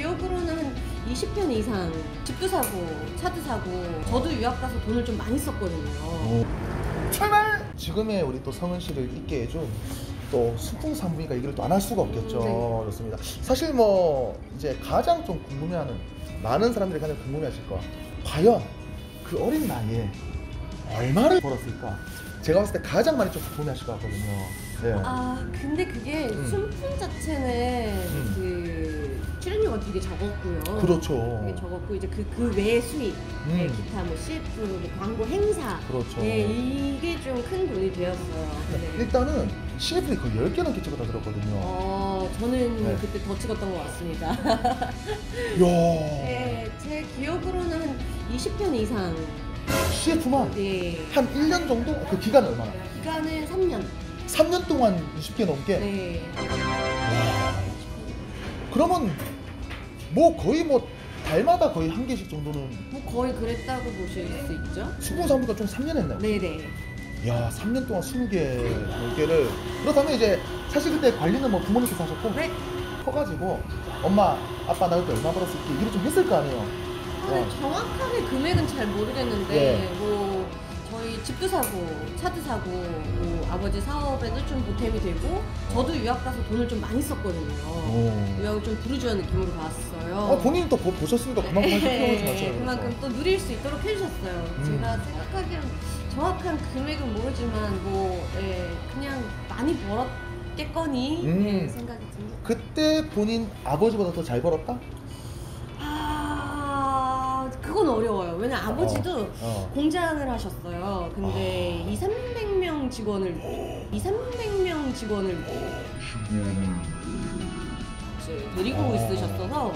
기억으로는 한 20편 이상 집도 사고 차도 사고 저도 유학 가서 돈을 좀 많이 썼거든요. 출발! 지금의 우리 또 성은 씨를 있게 해준 또 수풍산부인과 얘기를 또 안 할 수가 없겠죠. 네. 그렇습니다. 사실 뭐 이제 가장 좀 궁금해하는 많은 사람들이 가장 궁금해하실 거 과연 그 어린 나이에 얼마를 벌었을까? 제가 봤을 때 가장 많이 좀 궁금해하실 것 같거든요. 네. 아 근데 그게 음. 순풍 자체는 음. 그 출연료가 되게 적었고요. 그렇죠. 되게 적었고 이제 그 그 외의 수익, 네, 음. 기타 뭐 CF, 뭐 광고 행사, 그렇죠. 네, 이게 좀 큰 돈이 되었어요. 네. 일단은 CF를 거의 10개 넘게 찍었다 들었거든요. 어 저는 네. 그때 더 찍었던 것 같습니다. 이야. 네, 제 기억으로는 한 20편 이상. CF만 네. 한 1년 정도? 그 기간은 얼마나? 기간은 3년. 3년 동안 20개 넘게? 네. 와. 그러면 뭐 거의 뭐 달마다 거의 한 개씩 정도는 뭐 거의 그랬다고 보실 수 있죠. 수분사부가 좀 3년 했나요? 네네. 야 3년 동안 20개, 10개를 그렇다면 이제 사실 그때 관리는 뭐 부모님께서 하셨고 네. 커가지고 엄마 아빠 나 그때 얼마 벌었을게 일을 좀 했을 거 아니에요 아, 네, 정확하게 금액은 잘 모르겠는데 네. 뭐 저희 집도 사고 차도 사고 뭐 아버지 사업에도 좀 보탬이 되고 저도 유학 가서 돈을 좀 많이 썼거든요. 오. 유학을 좀 부르주한 느낌으로 갔어요. 어, 본인이 또 보, 보셨으니까 그만큼 하실 필요가 네, 그만큼 또 누릴 수 있도록 해주셨어요. 음. 제가 생각하기엔 정확한 금액은 모르지만 뭐 예, 그냥 많이 벌었겠거니 음. 예, 생각이 듭니다. 그때 본인 아버지보다 더 잘 벌었다? 아 그건 어려워요. 왜냐 면 아버지도 어. 공장을 하셨어요. 근데 아. 2, 300명 직원을 2, 300명 직원을 이제 데리고 어. 있으셨어서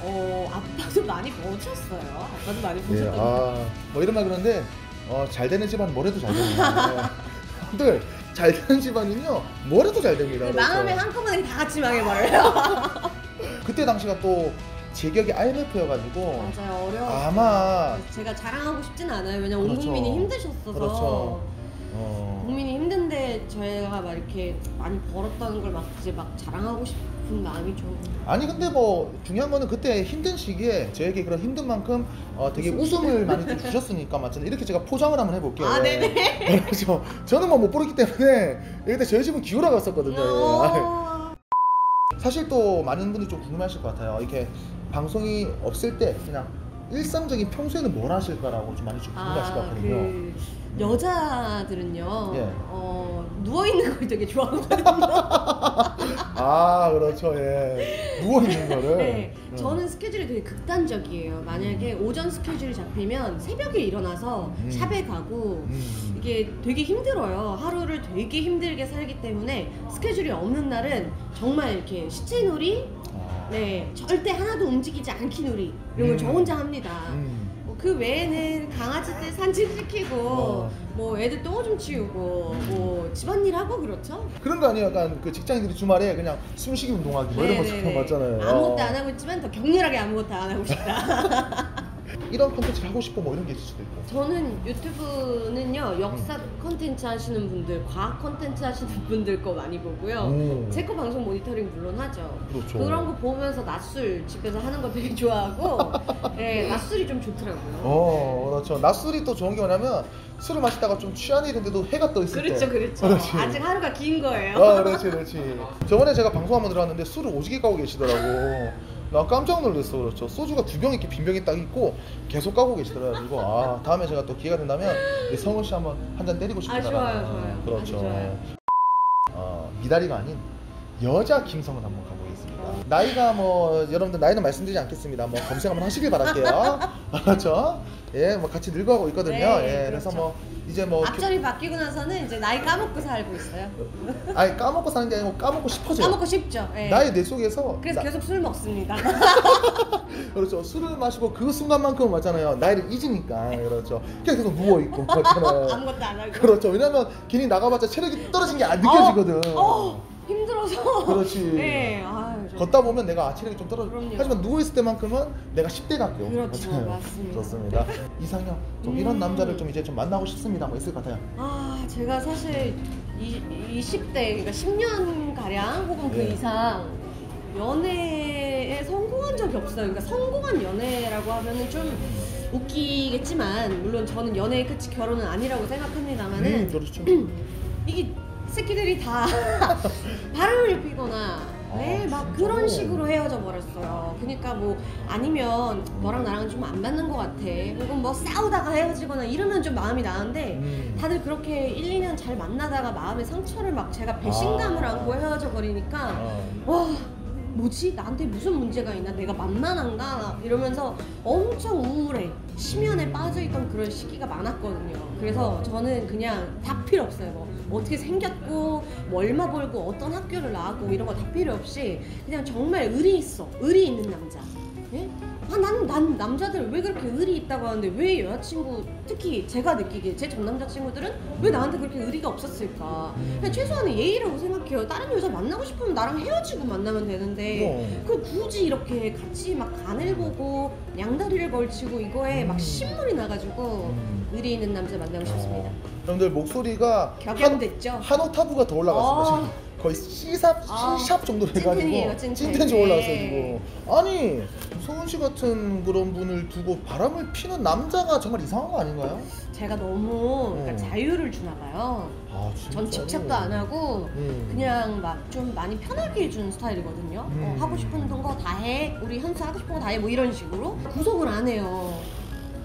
어 아빠도 많이 버셨어요. 아빠도 많이 예, 버셨던 아, 뭐 이런 말 그런데 어, 잘 되는 집안 뭘 해도 잘 됩니다. 들잘 되는 집안은요 뭘 해도 잘 됩니다. 그래서 망하면 한꺼번에 다 같이 망해버려요. 그때 당시가 또 제격이 IMF여가지고 맞아요, 어려워. 아마 제가 자랑하고 싶진 않아요. 왜냐면 온 그렇죠. 국민이 힘드셨어서. 그렇죠. 어, 국민이 힘든데 저희가 막 이렇게 많이 벌었다는 걸 막 이제 막 자랑하고 싶은 마음이 좀 아니 근데 뭐 중요한 거는 그때 힘든 시기에 저에게 그런 힘든 만큼 어, 되게 웃음을 많이 좀 주셨으니까 맞잖아요. 이렇게 제가 포장을 한번 해볼게요. 아, 네네. 그렇죠. 저는 뭐못 벌었기 때문에 그때 저희 집은 기울어 갔었거든요. 어... 사실 또 많은 분들이 좀 궁금하실 것 같아요. 이렇게 방송이 없을 때 그냥 일상적인 평소에는 뭘 하실까라고 좀 많이 좀 궁금하실 것 아, 같거든요. 그 여자들은요. 예. 어, 누워 있는 걸 되게 좋아하거든요. 아 그렇죠. 예. 누워 있는 거를. 네, 음. 저는 스케줄이 되게 극단적이에요. 만약에 오전 스케줄이 잡히면 새벽에 일어나서 음. 샵에 가고 음. 이게 되게 힘들어요. 하루를 되게 힘들게 살기 때문에 스케줄이 없는 날은 정말 이렇게 시체놀이, 아. 네 절대 하나도 움직이지 않기 놀이 이런 걸저 음. 혼자 합니다. 음. 뭐그 외에는 강아지들 산책시키고 어. 뭐 애들 똥오줌 치우고 뭐 집안일 하고 그렇죠. 그런 거 아니에요? 약간 그 직장인들이 주말에 그냥 숨쉬기 운동하기 뭐 이런 거 네네네. 시켜 봤잖아요. 아무것도 안 하고 있지만 더 격렬하게 아무것도 안 하고 싶다. 이런 콘텐츠를 하고 싶어 뭐 이런 게 있을 수도 있고. 저는 유튜브는요 역사 콘텐츠 하시는 분들, 과학 콘텐츠 하시는 분들 거 많이 보고요. 오. 제 거 방송 모니터링 물론 하죠. 그렇죠. 그런 거 보면서 낮술 집에서 하는 거 되게 좋아하고, 네, 낮술이 좀 좋더라고요. 어, 그렇죠. 낮술이 또 좋은 게 뭐냐면 술을 마시다가 좀 취한 일인데도 해가 떠 있을 그렇죠, 때. 그렇죠. 그렇지. 아직 하루가 긴 거예요. 아, 그렇지, 그렇지. 저번에 제가 방송 한번 들어왔는데 술을 오지게 까고 계시더라고. 나 깜짝 놀랐어, 그렇죠. 소주가 두 병 이렇게 빈 병이 딱 있고 계속 까고 계시더라고. 아, 다음에 제가 또 기회가 된다면 우리 성훈 씨 한번 한 잔 때리고 싶다. 아, 좋아요, 좋아요. 그렇죠. 아주 좋아요. 어, 미다리가 아닌 여자 김성은 한번 가보겠습니다. 나이가 뭐 여러분들 나이는 말씀드리지 않겠습니다. 뭐 검색 한번 하시길 바랄게요. 그렇죠? 예, 뭐 같이 늙어가고 있거든요. 네, 예, 그래서 그렇죠. 뭐 이제 뭐 앞절이 바뀌고 나서는 이제 나이 까먹고 살고 있어요. 아니 까먹고 사는 게 아니고 까먹고 싶어져요. 까먹고 싶죠. 예. 나의 뇌 속에서 그래서 나- 계속 술 먹습니다. 그렇죠. 술을 마시고 그 순간만큼 맞잖아요. 나이를 잊으니까 그렇죠. 계속 누워 있고 맞잖아요. 아무것도 안 하고. 그렇죠. 왜냐면 괜히 나가봤자 체력이 떨어진 게 안 느껴지거든. 어, 힘들어서. 그렇지. 네, 저- 걷다 보면 내가 아, 체력이 좀 떨어져. 그럼요. 하지만 누워 있을 때만큼은 내가 10대 같고. 그렇죠, 맞아요. 맞습니다. 좋습니다. 이상형 좀 이런 음. 남자를 좀 이제 좀 만나고 싶습니다. 뭐 있을 것 같아요. 아, 제가 사실 이, 20대, 그러니까 10년 가량 혹은 그 네. 이상 연애에 성공한 적이 없어요. 그러니까 성공한 연애라고 하면은 좀 웃기겠지만 물론 저는 연애의 끝이 결혼은 아니라고 생각합니다만은 음, 그렇죠. 이게 새끼들이 다 바람을 피거나 네, 아, 막 진짜로? 그런 식으로 헤어져 버렸어요. 그러니까 뭐 아니면 너랑 나랑 좀 안 맞는 것 같아. 혹은 뭐 싸우다가 헤어지거나 이러면 좀 마음이 나은데 음. 다들 그렇게 1, 2년 잘 만나다가 마음의 상처를 막 제가 배신감을 아. 안고 헤어져 버리니까 아, 와 뭐지 나한테 무슨 문제가 있나 내가 만만한가 이러면서 엄청 우울해 심연에 빠져있던 그런 시기가 많았거든요 그래서 저는 그냥 다 필요 없어요 뭐 어떻게 생겼고 뭐 얼마 벌고 어떤 학교를 나왔고 이런 거 다 필요 없이 그냥 정말 의리 있어 의리 있는 남자 예? 아, 난, 난 남자들 왜 그렇게 의리 있다고 하는데 왜 여자친구 특히 제가 느끼기에 제 전 남자친구들은 왜 나한테 그렇게 의리가 없었을까 그냥 최소한의 예의라고 생각해요 다른 여자 만나고 싶으면 나랑 헤어지고 만나면 되는데 그럼. 그 굳이 이렇게 같이 막 간을 보고 양다리를 걸치고 이거에 막 음. 신물이 나가지고 음. 의리 있는 남자 만나고 싶습니다 어, 여러분들 목소리가 격양됐죠? 한, 한 오타브가 더 올라갔어요. 어. 지금 거의 C샵, 아, C샵 정도로 찐텐이에요, 해가지고 찐텐. 찐텐 좀 올라갔어요 네. 지금. 아니 성훈 씨 같은 그런 분을 두고 바람을 피는 남자가 정말 이상한 거 아닌가요? 제가 너무 그러니까 어. 자유를 주나 봐요 아. 전 집착도 안 하고 음. 그냥 막 좀 많이 편하게 해주는 스타일이거든요. 어, 음. 하고 싶은 거 다 해. 우리 현수 하고 싶은 거 다 해. 뭐 이런 식으로 구속을 안 해요.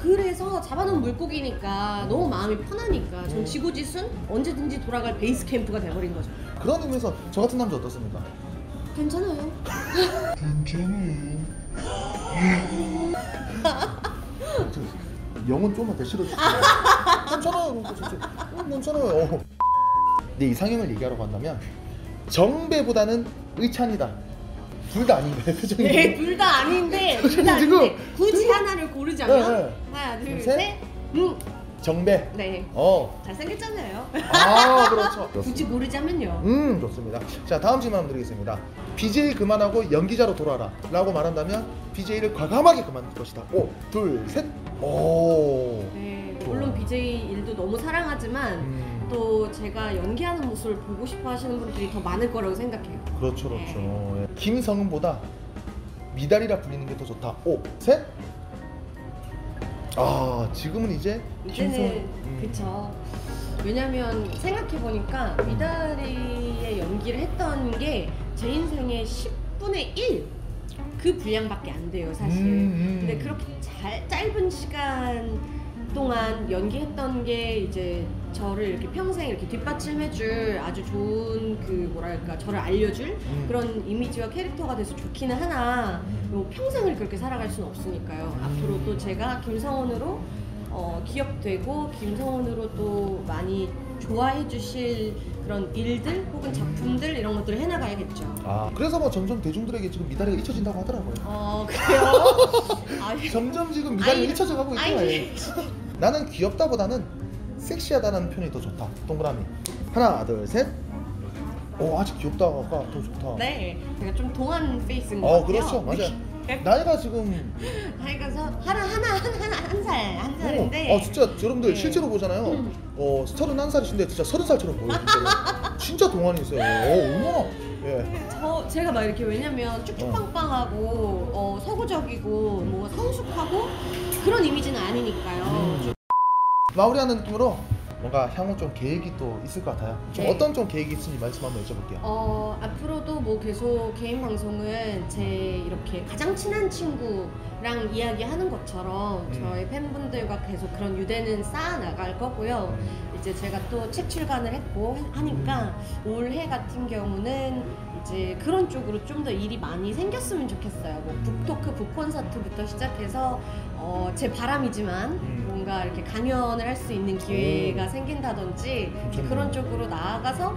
그래서 잡아놓은 물고기니까 너무 마음이 편하니까 전 음. 지구지순 언제든지 돌아갈 베이스 캠프가 돼버린 거죠. 그런 의미에서 저 같은 남자 어떻습니까? 괜찮아요. 영혼 좀만 더 실어주세요. 괜찮아요. 그거 진짜. 응, 괜찮아요. 어. 내 이상형을 얘기하러 간다면 정배보다는 의찬이다. 둘 다 아닌가요? 표정이? 네, 둘 다 아닌데, 둘 다 지금 아닌데 굳이 지금- 하나를 고르자면 네, 네. 하나, 둘, 둘, 셋. 셋. 음, 정배. 네, 어. 잘생겼잖아요. 아 그렇죠. 굳이 고르자면요. 음 좋습니다. 자 다음 질문 한번 드리겠습니다. BJ 그만하고 연기자로 돌아라 라고 말한다면 BJ를 과감하게 그만둘 것이다. 오, 둘, 셋. 오. 네. 물론 BJ 일도 너무 사랑하지만 음, 또 제가 연기하는 모습을 보고 싶어 하시는 분들이 더 많을 거라고 생각해요. 그렇죠, 그렇죠. 예. 김성은보다 미달이라 불리는 게 더 좋다. 오, 셋. 아 지금은 이제 이제는 음. 그쵸. 왜냐면 생각해 보니까 미다리의 연기를 했던 게 제 인생의 10분의 1 그 분량밖에 안 돼요, 사실. 음, 음. 근데 그렇게 잘, 짧은 시간 동안 연기했던 게 이제 저를 이렇게 평생 이렇게 뒷받침해줄 아주 좋은 그 뭐랄까 저를 알려줄 음. 그런 이미지와 캐릭터가 돼서 좋기는 하나 음. 뭐 평생을 그렇게 살아갈 수는 없으니까요. 음. 앞으로 또 제가 김성원으로 어, 기억되고 김성원으로 또 많이 좋아해 주실 그런 일들 혹은 작품들 이런 것들을 해나가야겠죠. 아 그래서 뭐 점점 대중들에게 지금 미달이가 잊혀진다고 하더라고요. 어 그래요? 아이, 점점 지금 미달이 아이, 잊혀져 가고 있죠. 아이, 나는 귀엽다보다는 섹시하다는 표현이 더 좋다. 동그라미. 하나, 둘, 셋. 오, 아직 귀엽다가 더 좋다. 네, 제가 좀 동안 face인 것 어, 같아요. 그렇죠. 맞아요. 네. 나이가 지금 하여간 서 하나 하나 한 하나 한살한 살인데. 어, 아 진짜 여러분들 네. 실제로 보잖아요. 음. 어, 서른 한 살이신데 진짜 서른 살처럼 보여요. 진짜로. 진짜 동안이세요. 어, 얼마나 예. 저 제가 막 이렇게 왜냐면 쭉쭉빵빵하고 어, 서구적이고 뭐 성숙하고 그런 이미지는 아니니까요. 음. 마무리하는 느낌으로 뭔가 향후 좀 계획이 또 있을 것 같아요. 좀 네. 어떤 좀 계획이 있는지 말씀 한번 여쭤볼게요. 어 앞으로도 뭐 계속 개인 방송은 제 이렇게 가장 친한 친구랑 이야기하는 것처럼 음. 저의 팬분들과 계속 그런 유대는 쌓아 나갈 거고요. 이제 제가 또 책 출간을 했고 하니까 올해 같은 경우는 이제 그런 쪽으로 좀 더 일이 많이 생겼으면 좋겠어요. 뭐 북토크, 북콘서트부터 시작해서 어, 제 바람이지만 음. 뭔가 이렇게 강연을 할 수 있는 기회가 생긴다든지 괜찮네요. 그런 쪽으로 나아가서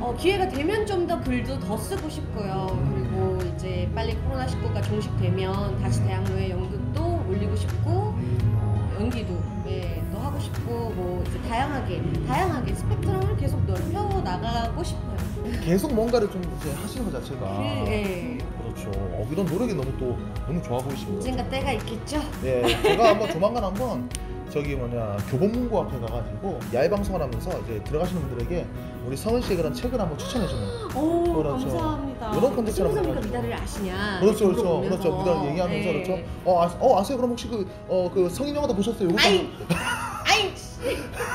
어, 기회가 되면 좀 더 글도 더 쓰고 싶고요. 음. 그리고 이제 빨리 코로나 19가 종식되면 다시 대학로에 연극도 올리고 싶고 어, 연기도 예, 또 하고 싶고 뭐 이제 다양하게 다양하게 스펙트럼을 계속 넓혀 나가고 싶어요. 계속 뭔가를 좀 이제 하시는 것 자체가 그, 예. 그렇죠. 어, 이런 노력이 너무 또 너무 좋아 보이시고요. 언젠가 때가 있겠죠. 예, 제가 한번 조만간 한번 저기 뭐냐 교보문고 앞에 가가지고 야외 방송을 하면서 이제 들어가시는 분들에게 우리 성은 씨의 그런 책을 한번 추천해 주는 오 그렇죠. 감사합니다. 이런 컨텐츠를 신부선님과 한번 미달을 아시냐? 그렇죠 그렇죠 보면서. 그렇죠 미달 얘기하면서 네. 그렇죠 어, 아, 어 아세요 그럼 혹시 그 어 그 성인 영화도 보셨어요? 요거 아이 아이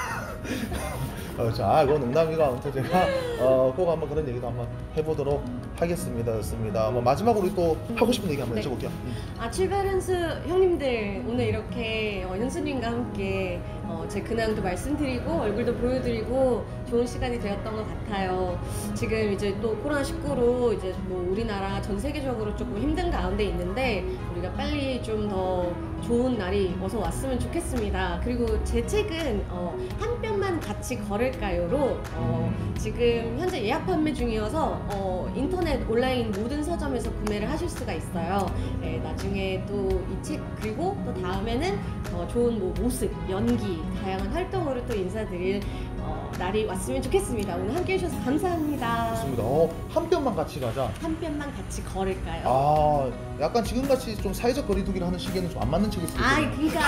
어, 자, 이거 농담이가 아무튼 제가 어, 꼭 한번 그런 얘기도 한번 해보도록 하겠습니다. 였습니다. 뭐 마지막으로 또 하고 싶은 얘기 한번 네. 해줘볼게요. 음. 아 칠베른스 형님들 오늘 이렇게 어, 현수님과 함께 어, 제 근황도 말씀드리고 얼굴도 보여드리고 좋은 시간이 되었던 것 같아요. 지금 이제 또 코로나 19로 이제 뭐 우리나라 전 세계적으로 조금 힘든 가운데 있는데 우리가 빨리 좀 더 좋은 날이 어서 왔으면 좋겠습니다. 그리고 제 책은 어, 한뼘 만 같이 걸을까요로 어, 지금 현재 예약 판매 중이어서 어, 인터넷 온라인 모든 서점에서 구매를 하실 수가 있어요. 네, 나중에 또 이 책 그리고 또 다음에는 더 좋은 뭐 모습, 연기, 다양한 활동으로 또 인사드릴 어, 날이 왔으면 좋겠습니다. 오늘 함께 해주셔서 감사합니다. 좋습니다. 어, 한 뼘만 같이 가자. 한 뼘만 같이 걸을까요? 아, 약간 지금같이 좀 사회적 거리두기를 하는 시기에는 좀 안 맞는 책일 수도 아이. 그니까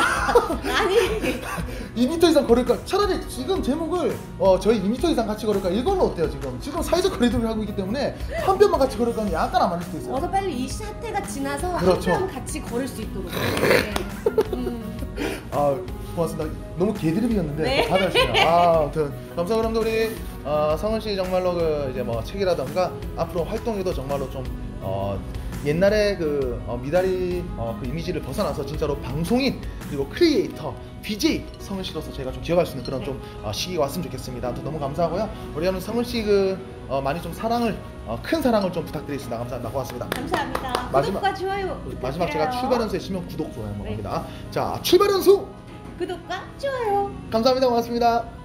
아니 2m 이상 걸을까? 차라리 지금 제목을 어, 저희 2m 이상 같이 걸을까? 이걸로 어때요 지금? 지금 사회적 거리두기를 하고 있기 때문에 한 뼘만 같이 걸을까는 약간 안 맞을 수도 있어요. 어서 빨리 이 사태가 지나서 그렇죠. 한뼘 같이 걸을 수 있도록. 네. 음. 아 고맙습니다. 너무 개드립이었는데 네. 받아주시네요. 아 아무튼 감사합니다 우리 어, 성은 씨 정말로 그 이제 뭐 책이라던가 앞으로 활동에도 정말로 좀 어, 옛날에 그 어, 미다리 어, 그 이미지를 벗어나서 진짜로 방송인 그리고 크리에이터 BJ 성은 씨로서 제가 좀 기억할 수 있는 그런 좀 어, 시기가 왔으면 좋겠습니다. 아무튼 너무 감사하고요. 우리 오늘 성은 씨그 어, 많이 좀 사랑을 어, 큰 사랑을 좀 부탁드리겠습니다. 감사합니다. 고맙습니다. 감사합니다. 마지막- 구독과 좋아요. 마지막 제가 부탁드려요. 출발 연수에 치면 구독 좋아요 네. 합니다. 자 출발 연수 구독과 좋아요. 감사합니다. 고맙습니다.